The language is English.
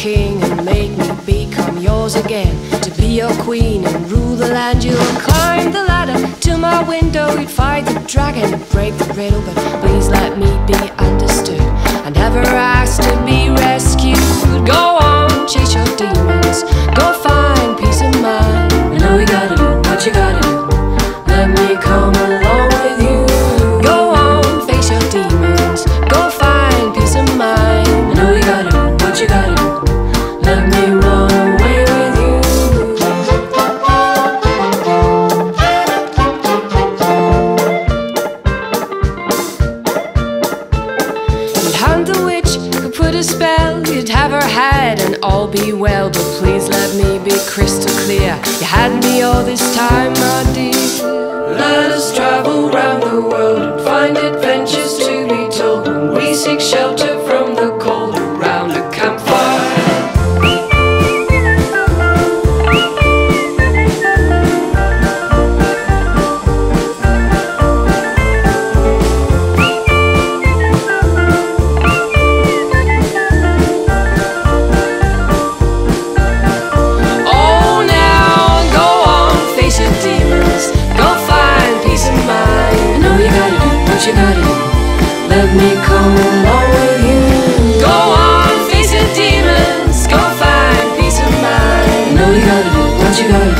king and make me become yours again. To be your queen and rule the land, you'll climb the ladder to my window. You'd fight the dragon and break the riddle, but please let me be a spell. You'd have her head and all be well. But please let me be crystal clear. You had me all this time, my dear. Let us travel round the world and find adventures to be told. When we seek shelter you gotta do. Let me come along with you. Go on, face your demons. Go find peace of mind. Know you gotta do what you gotta do.